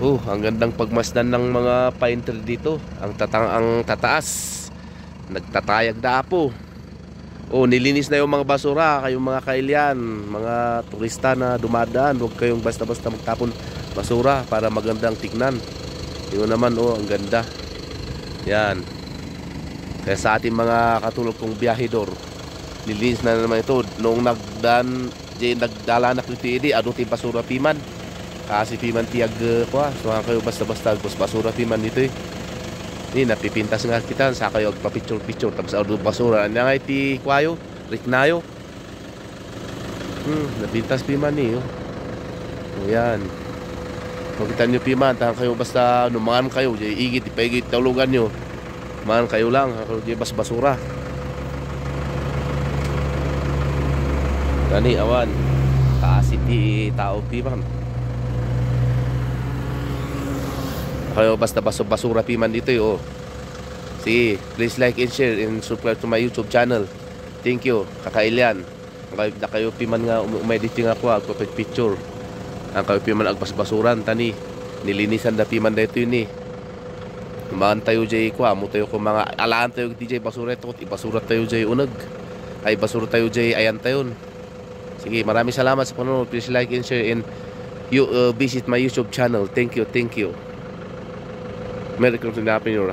Oh, ang gandang pagmasdan ng mga pine tree dito. Ang tatang ang tataas. Nagtatayag na po. Oh, nilinis na yung mga basura, kayong mga kailyan, mga turista na dumadaan, huwag kayong basta-basta magtapon basura para magandang tignan. Yun naman, oh, ang ganda. Yan. Kaya sa ating mga katulog kong biyahidor, nilinis na naman ito. Noong nagdan, di nagdala na kiti ado ti basura piman. Kasi piman tiyag ko, so kayo basta-basta agos basura piman dito eh. Ni napipintas nga kita sa kayo agpa-picture picture tapos ado basura. Anya nga iti kwayo, riknayo. Hmm, napintas piman ni oh. O yan. Makita nyo piman, tahan kayo basta numangan kayo, di igit, ipaigit, taulugan nyo. Man kayo lang, di bas basura. Gani awan. Taas iti tao piman. Kayo basta baso basura piman dito yo. Sige, please like and share and subscribe to my YouTube channel. Thank you, kakailyan. Kayo na kayo piman nga um- umediting ako ako picture. Ang kayo piman agbasbasuran tani. Nilinisan da piman dito yun eh. Tumaan tayo jay ko, amo tayo ko mga alaan tayo DJ basura ito, ibasura tayo jay unag. Ay basura tayo jay ayan tayo. Sige, maraming salamat sa panonood. Please like and share and you uh, visit my YouTube channel. Thank you, thank you. Merry Christmas and Happy New.